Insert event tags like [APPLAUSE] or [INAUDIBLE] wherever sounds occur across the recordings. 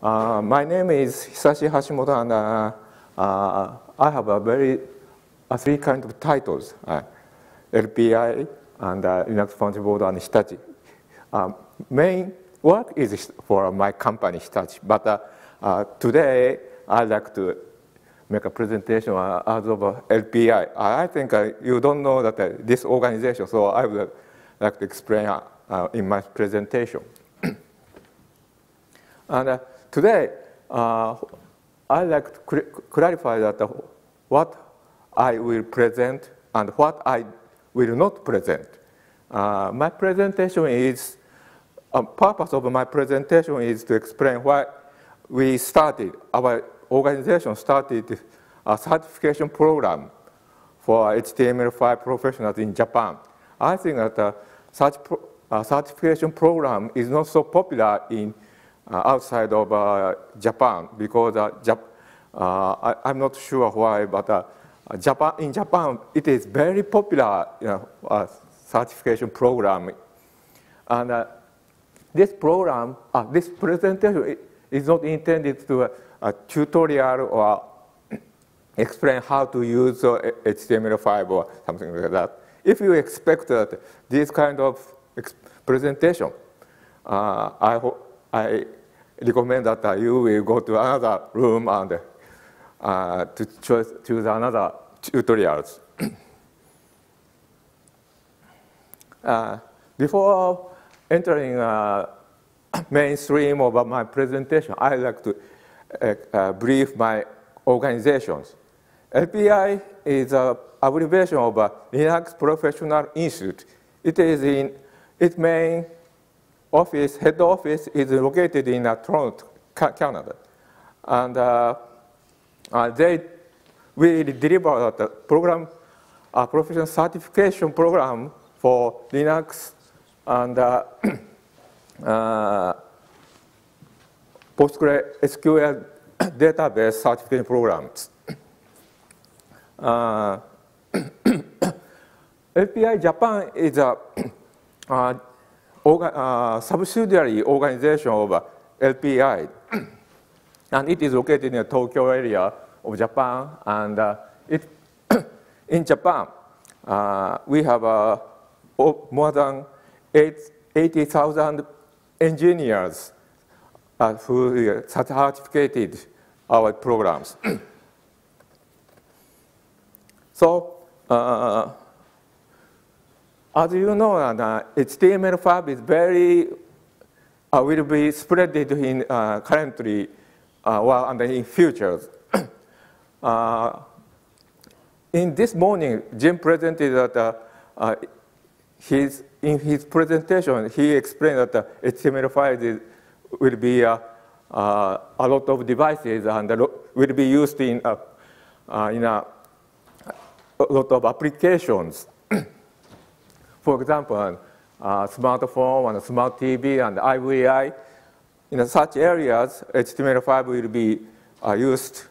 Uh, my name is Hisashi Hashimoto, and uh, uh, I have a very uh, three kind of titles: uh, LPI and uh, Linux Foundry Board and Hitachi. Um, main work is for my company Hitachi, but today I'd like to make a presentation as of LPI. I think you don't know that this organization, so I would like to explain in my presentation. [CLEARS THROAT] and Today, uh, I'd like to cl clarify that what I will present and what I will not present. Uh, my presentation is, uh, purpose of my presentation is to explain why we started, our organization started a certification program for HTML5 professionals in Japan. I think that uh, such pro uh, certification program is not so popular in Uh, outside of uh, Japan because uh, Jap uh, I, am not sure why, but uh, Japan, in Japan, it is very popular you know, certification program. And this program, this presentation is not intended to a, a tutorial or [CLEARS THROAT] explain how to use uh, HTML5 or something like that. If you expect that this kind of presentation, uh, I, I recommend that you will go to another room and uh, to choose, choose another tutorials. [CLEARS THROAT] uh, before entering uh, [CLEARS THROAT] mainstream of my presentation, I'd like to uh, uh, brief my organizations. LPI is an abbreviation of Linux Professional Institute. It is in its main office, head office is located in uh, Toronto, Canada. And uh, uh, they will deliver the program, a professional certification program for Linux and uh, [CLEARS THROAT] PostgreSQL [COUGHS] database certification programs. Uh, [COUGHS] [COUGHS] Japan is a uh, uh, subsidiary organization of LPI. [CLEARS THROAT] and it is located in the Tokyo area of Japan. And uh, it [CLEARS THROAT] in Japan, uh, we have uh, more than 80,000 engineers uh, who certificated our programs. [CLEARS THROAT] so uh, as you know, uh, HTML5 is very, uh, will be spread in uh, currently, uh, well, and in futures. [CLEARS THROAT] uh, in this morning, Jim presented that uh, uh, his, in his presentation, he explained that uh, HTML5 is, will be uh, uh, a lot of devices and will be used in, in a lot of applications. For example, uh, smartphone and smart TV and IVI, in such areas, HTML5 will be uh, used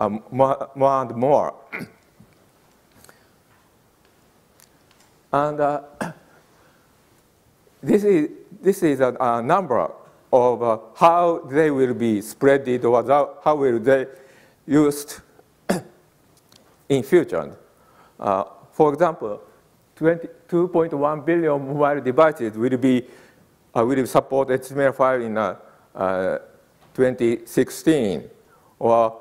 um, more, more, and more. [CLEARS THROAT] and uh, [CLEARS THROAT] this is, this is a, a number of uh, how they will be spreaded or how will they used [CLEARS THROAT] in future. Uh, for example, 2.1 billion mobile devices will be uh, will support HTML5 in uh, uh, 2016, or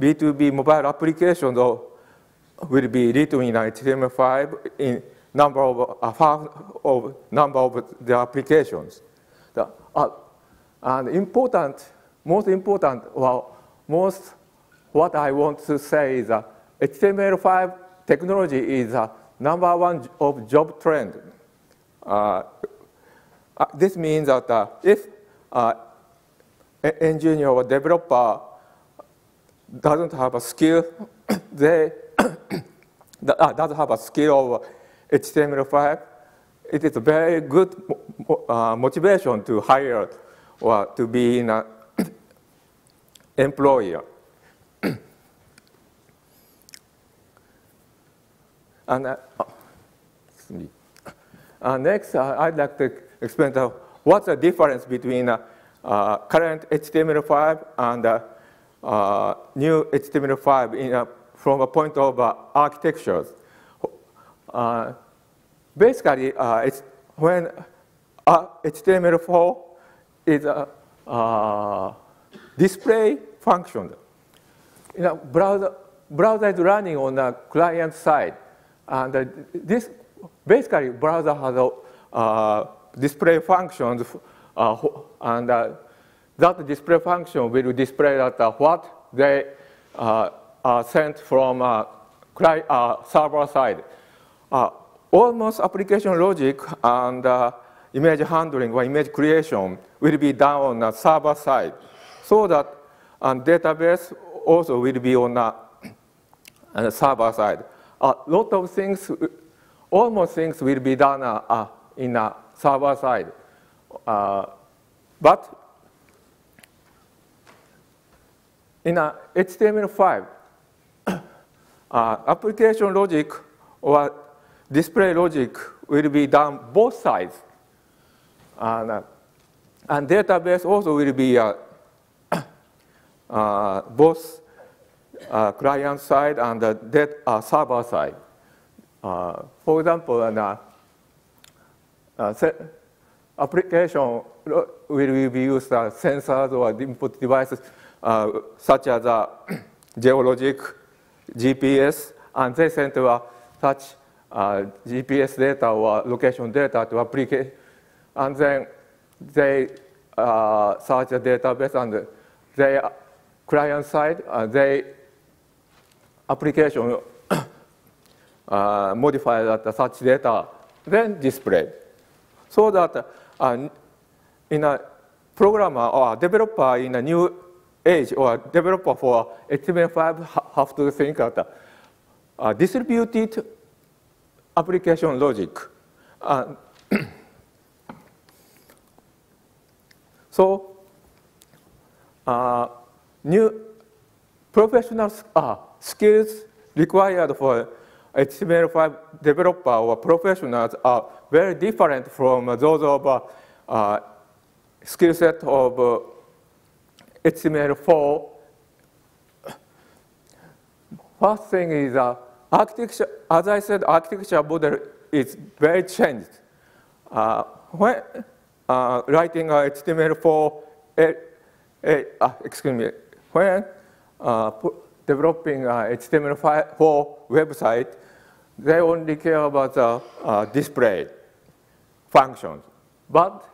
B2B uh, mobile applications will be written in HTML5 in number of uh, of number of the applications. The, uh, and important, most important, well, most what I want to say is that HTML5 technology is a number one of job trend. Uh, uh, this means that uh, if uh, engineer or developer doesn't have a skill, [COUGHS] they [COUGHS] uh, doesn't have a skill of HTML5, it is a very good uh, motivation to hire or to be an [COUGHS] employer. And uh, uh, next, uh, I'd like to explain what's the difference between uh, uh, current HTML5 and uh, new HTML5 in a, from a point of architectures. Basically, it's when HTML4 is a display function. You know, browser, browser is running on the client side. And uh, this basically browser has a uh, display functions uh, and uh, that display function will display that uh, what they uh, are sent from server side. almost application logic and image handling or image creation will be done on the server side so that and database also will be on the, [COUGHS] on the server side. A lot of things, almost things will be done uh, uh, in the server side. Uh, but in a HTML5, [COUGHS] uh, application logic or display logic will be done both sides. And, uh, and database also will be uh, [COUGHS] uh both uh, client side and uh, server side. for example, an application will be used as sensors or input devices uh, such as uh, [CLEARS THROAT] geologic, GPS, and they send uh, such uh, GPS data or location data to applicate, and then they uh, search the database and they client side, uh, they application [COUGHS] uh, modify that such data, then display so that uh, in a programmer or developer in a new age or developer for HTML5 have to think about uh, distributed application logic. Uh, [COUGHS] so uh, new professional uh, skills required for HTML5 developer or professionals are very different from those of uh, uh, skill set of uh, HTML4. First thing is uh, architecture, as I said, architecture model is very changed. Uh, when uh, writing a HTML4, uh, excuse me, when uh, developing a HTML4 website, they only care about the uh, display functions. But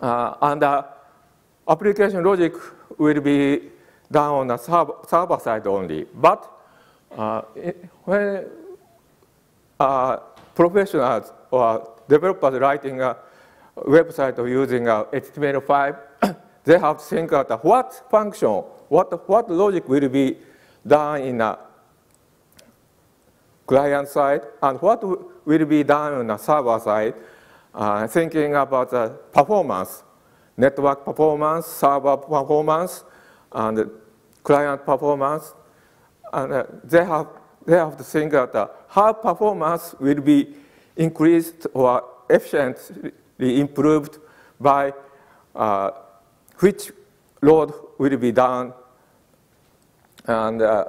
uh, and uh, application logic will be done on the server, server side only. But uh, when uh, professionals or developers writing a website or using a HTML5, they have to think about what function, what, what logic will be done in a client side and what will be done on the server side, uh, thinking about the performance, network performance, server performance, and client performance. And uh, they, have, they have to think that uh, how performance will be increased or efficiently improved by uh, which load will be done and uh,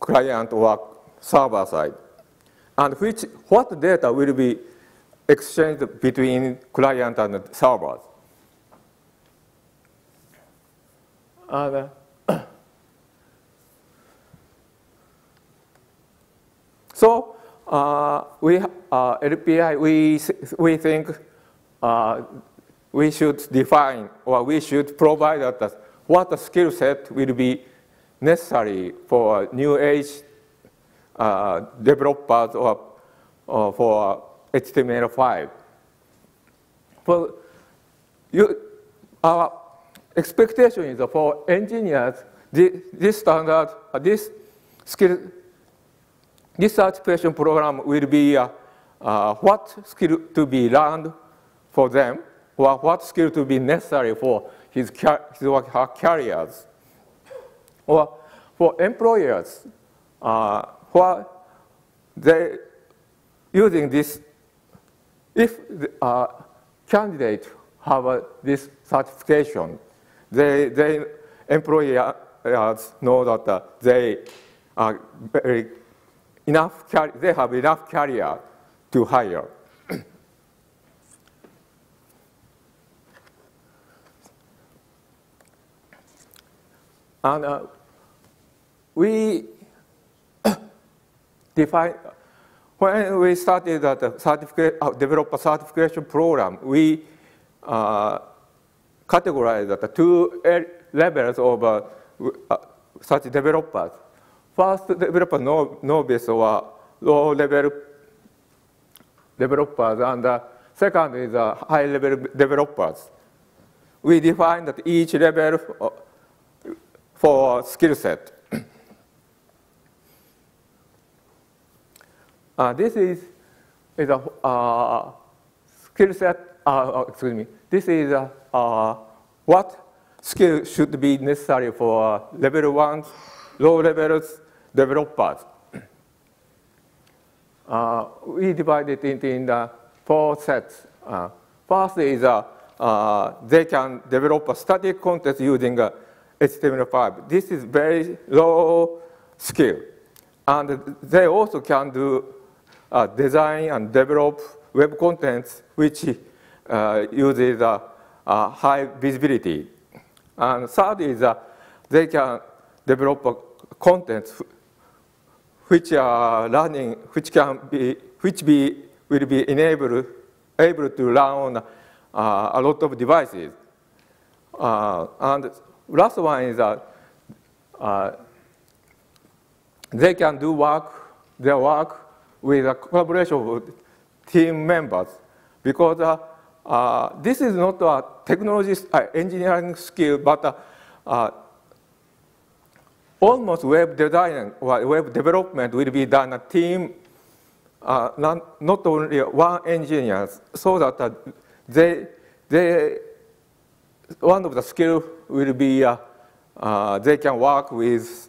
client or server side and which, what data will be exchanged between client and servers. Uh, [COUGHS] so uh, we, uh, LPI, we, we think uh, we should define or we should provide that what the skill set will be necessary for new age uh, developers or, or for HTML5. For you, our expectation is for engineers, this, this standard, uh, this skill, this certification program will be uh, uh, what skill to be learned for them, or what skill to be necessary for his, his or her careers. Or for employers, uh, what they using this, if the uh, candidate have uh, this certification. They, they employers know that uh, they are very enough, they have enough career to hire. And uh, we [COUGHS] define, when we started the certificate, uh, developer certification program, we uh, categorized the two levels of uh, uh, such developers. First developer no, novice or low level developers, and uh, second is uh, high level developers. We define that each level uh, for skill set. [CLEARS THROAT] uh, this is, is a uh, skill set, uh, excuse me, this is a, what skill should be necessary for level one, low levels developers. [CLEARS THROAT] Uh, we divide it into in four sets. Uh, first is uh, uh they can develop a static content using HTML5. This is very low skill. And they also can do uh, design and develop web contents which uh, uses high visibility. And third is uh, they can develop contents which are running, which can be, which be, will be enabled, able to run uh, a lot of devices. Uh, and last one is that uh, they can do work, their work with a collaboration with team members because uh, uh, this is not a technology uh, engineering skill, but uh, uh, almost web design or web development will be done a team, not, only one engineer, so that they, they, one of the skill will be uh, uh, they can work with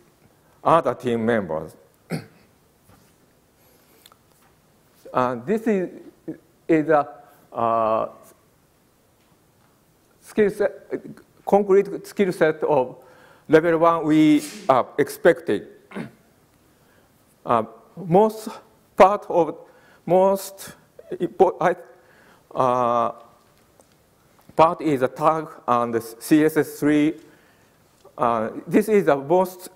other team members. [CLEARS THROAT] Uh, this is, is a skill set, concrete skill set of level one we are expecting. [CLEARS THROAT] Uh, most part of most uh, part is a tag and CSS3. Uh, this is the most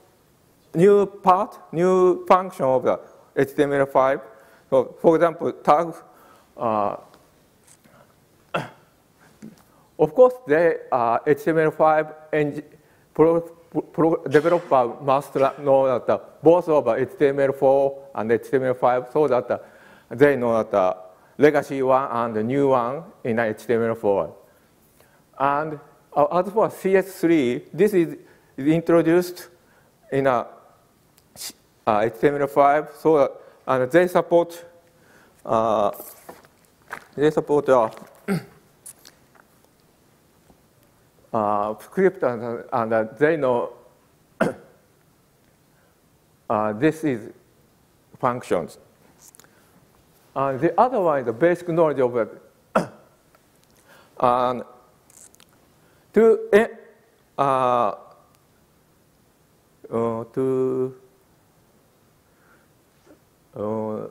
new part, new function of the HTML5. So, for example, tag uh, [COUGHS] of course, the uh, HTML5 pro, pro developer must know that both of HTML4 and HTML5 so that they know that legacy one and the new one in HTML4. And uh, as for CSS3, this is introduced in a HTML5, so and they support uh, they support uh, [CLEARS THROAT] uh, script and, and uh, they know [COUGHS] uh, this is functions. And the other one is the basic knowledge of it. [COUGHS] and to uh, uh, to uh,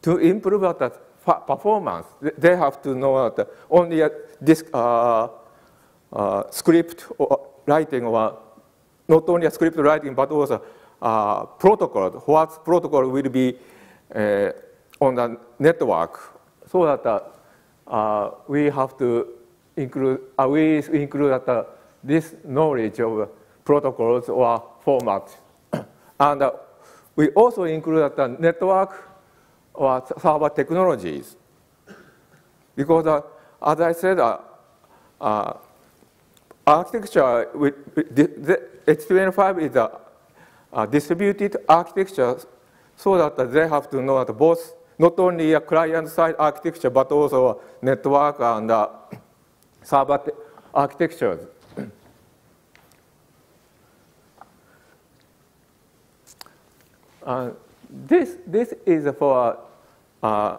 to improve that performance, they have to know that only this uh, uh, script writing or not only a script writing, but also uh, protocol, what protocol will be uh, on the network, so that uh, uh, we have to include, we include that, this knowledge of protocols or formats. [COUGHS] and we also include the network or server technologies. Because uh, as I said, uh, uh, architecture, with, the, the HTML5 is a, a, distributed architecture so that they have to know that both not only a client-side architecture, but also network and uh, server architectures. uh, this, this is for uh,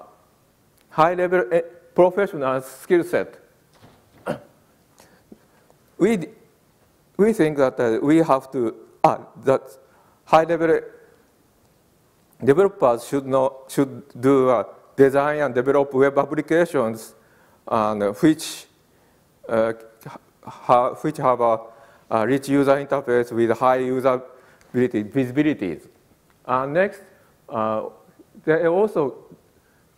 high-level professional skill set. we, we think that uh, we have to, uh, that high-level developers should, know, should do uh, design and develop web applications and which, uh, ha, which have a, a, rich user interface with high usability, visibilities. And next, uh, they also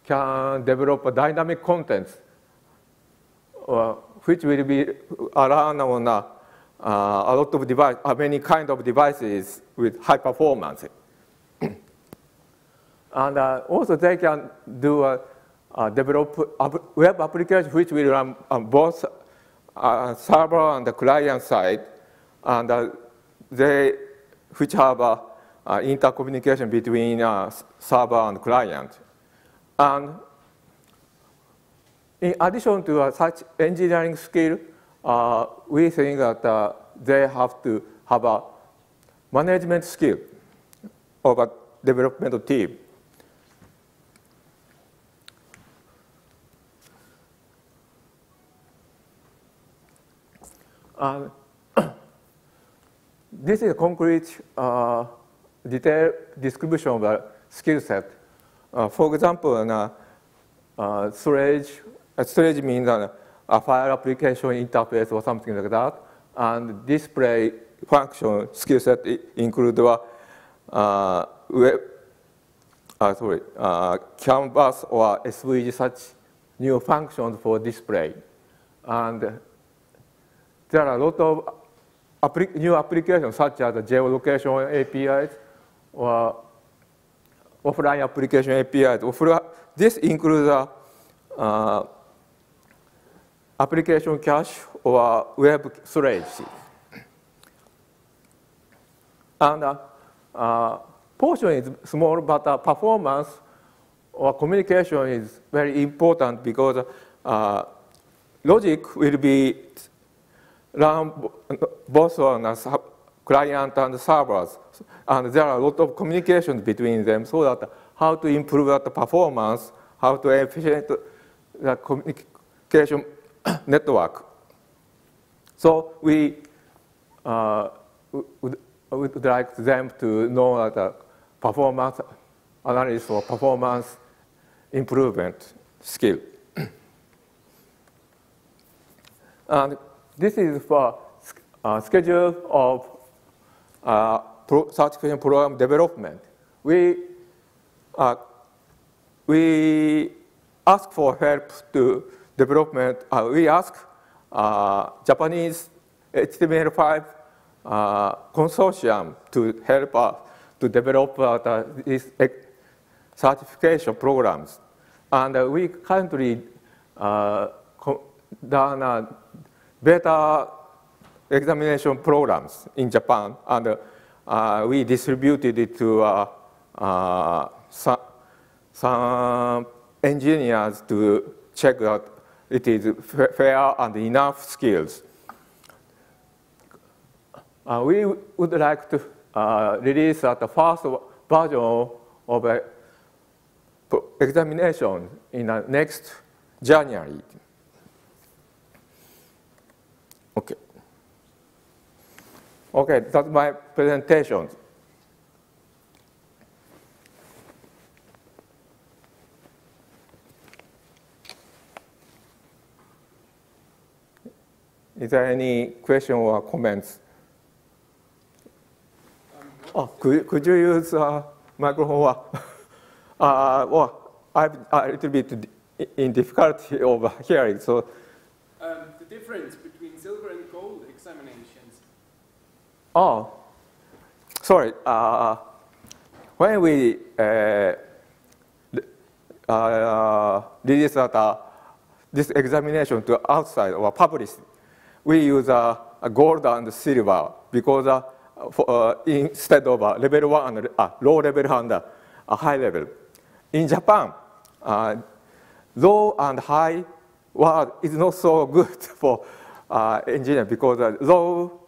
can develop dynamic contents, uh, which will be run on a, uh, a lot of device, many kind of devices with high performance. And uh, also they can do a, uh, develop web application which will run on both uh, server and the client side, and uh, they which have a, intercommunication between server and client. And in addition to such engineering skill, we think that they have to have a management skill of a development team. Uh, [COUGHS] this is a concrete uh, detailed description of a skill set. Uh, for example, uh, uh, storage, uh, storage means a file application interface or something like that. And display function skill set include uh, web, sorry, canvas or SVG such new functions for display. And there are a lot of new applications such as geolocation APIs or offline application APIs. This includes a, uh, application cache or web storage. And uh, uh, portion is small, but uh, performance or communication is very important because uh, logic will be run both on a client and servers. And there are a lot of communications between them so that how to improve that performance, how to efficient the communication [COUGHS] network. So we uh, would, would like them to know that performance analysis or performance improvement skill. [COUGHS] and this is for uh, schedule of uh, pro certification program development. We, uh, we ask for help to development. Uh, we ask uh, Japanese HTML5 uh, consortium to help us to develop uh, these certification programs. And we currently done beta examination programs in Japan, and uh, we distributed it to uh, uh, some, some, engineers to check that it is fair and enough skills. Uh, we would like to uh, release the first version of examination in the next January. Okay. Okay, that's my presentation. Is there any question or comments? Oh, could, could you use uh, microphone? [LAUGHS] uh, well, I'm a little bit in difficulty [LAUGHS] over hearing, so. Um, the difference silver and gold examinations? Oh, sorry. Uh, when we uh, uh, release uh, this examination to outside or publish, we use uh, gold and silver because uh, for, uh, instead of level one and uh, low level and uh, high level. In Japan, low and high word is not so good [LAUGHS] for uh, engineer because uh, low,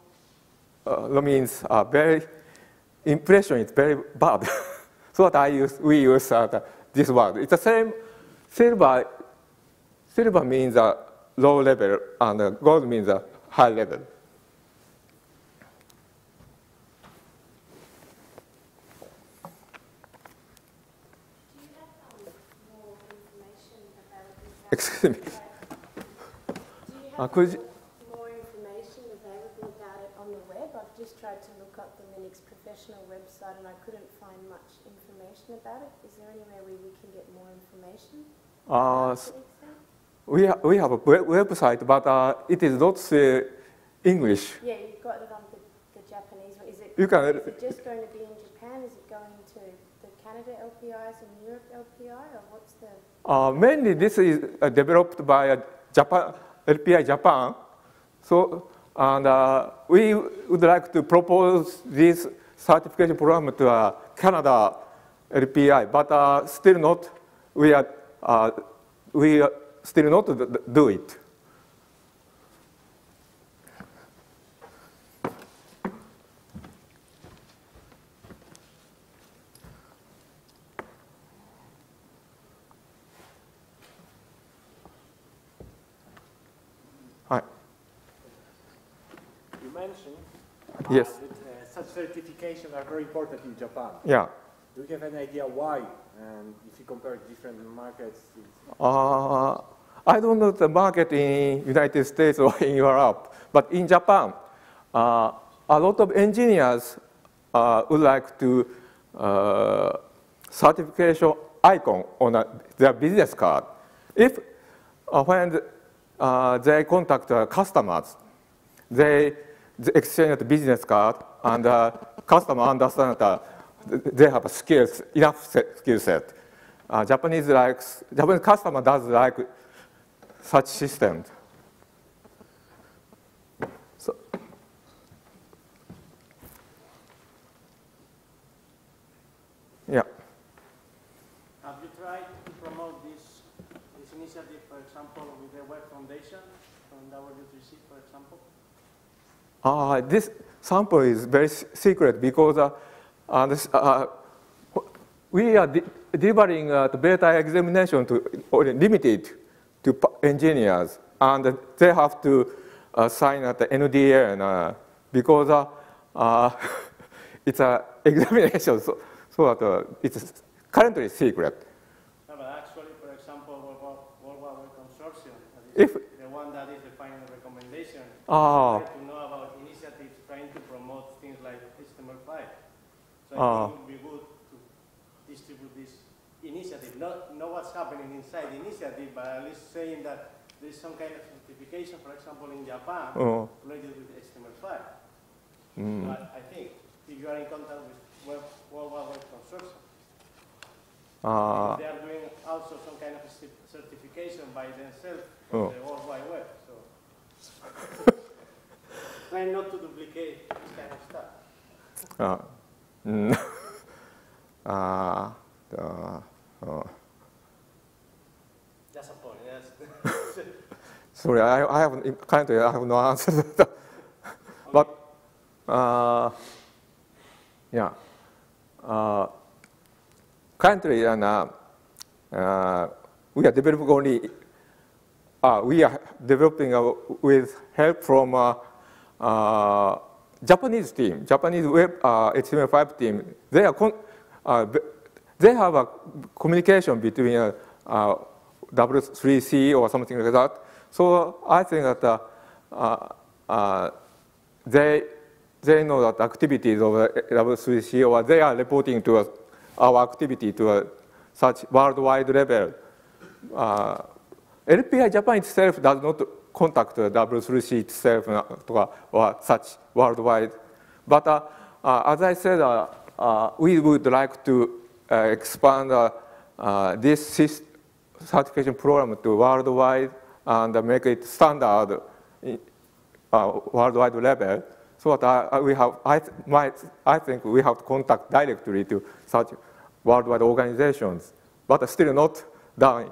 uh, means uh, very impression is very bad. [LAUGHS] so that I use, we use uh, this word. It's the same silver silver means a low level and gold means a high level. Excuse me. [LAUGHS] Uh, could you more information available about it on the web? I've just tried to look up the Linux professional website and I couldn't find much information about it. Is there anywhere where we can get more information? Uh, we, ha we have a web website, but uh, it is not uh, English. Yeah, you've got it on the, the Japanese one. Is it, you can, is it just going to be in Japan? Is it going to the Canada LPIs and Europe LPI, or what's the? Uh, mainly, this is uh, developed by Japan, LPI Japan. So, and uh, we would like to propose this certification program to uh, Canada LPI, but uh, still not. We are uh, we are still not do it. You mentioned yes. that uh, such certifications are very important in Japan. Yeah. Do you have any idea why? And if you compare different markets? Uh, I don't know the market in United States or in Europe, but in Japan, uh, a lot of engineers uh, would like to uh, certification icon on a, their business card. If uh, when uh, they contact customers, they, they exchange the business card, and uh, customer understand that they have a skills, enough skill set. Uh, Japanese likes, Japanese customer does like such system. So, yeah. Have you tried to promote this, this initiative, for example, with the Web Foundation from W3C, for example? Uh, this sample is very secret because uh, uh, this, uh, we are de delivering uh, the beta examination to limited to engineers, and they have to uh, sign at the NDA and, uh, because uh, uh, [LAUGHS] it's an [LAUGHS] examination, so, so that uh, it's currently secret. No, but actually, for example, World Wide Consortium, if, the one that is the final recommendation, oh. to know about initiatives trying to promote things like HTML5. So Oh. Think it would be good to distribute this initiative, not know what's happening inside the initiative, but at least saying that there's some kind of certification, for example, in Japan, Oh. related with HTML5. Mm. But I think if you are in contact with Web, World Wide Web Consortium, Uh, they are doing also some kind of certification by themselves Oh. for the World Wide Web. So [LAUGHS] try not to duplicate this kind of stuff. uh, mm, uh, uh, uh, sorry, I, I have currently I have no answer. to [LAUGHS] that. but uh, yeah, uh, currently and uh, uh, we are developing only. Uh, we are developing uh, with help from uh, uh, Japanese team, Japanese web uh, HTML5 team. They are uh, they have a communication between uh, uh, W3C or something like that. So I think that uh, uh, they they know that activities of uh, W3C or they are reporting to our activity to a such worldwide level. LPI Japan itself does not contact W3C itself or such worldwide. But uh, uh, as I said, uh, uh, we would like to uh, expand uh, this certification program to worldwide and make it standard worldwide level. So that we have, I, th- might, I think we have to contact directly to such worldwide organizations, but still not done.